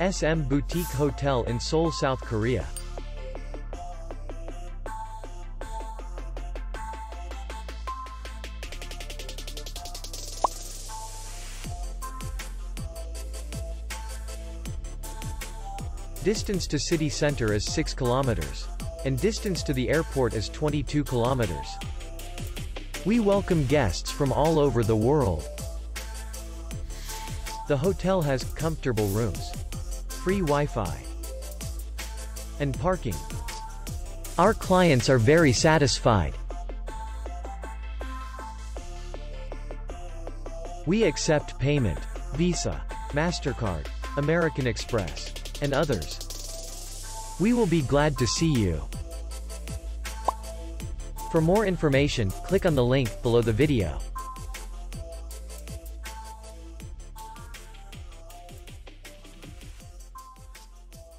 SM Boutique Hotel in Seoul, South Korea. Distance to city center is 6 kilometers. And distance to the airport is 22 kilometers. We welcome guests from all over the world. The hotel has comfortable rooms, free Wi-Fi, and parking. Our clients are very satisfied. We accept payment, Visa, MasterCard, American Express, and others. We will be glad to see you. For more information, click on the link below the video.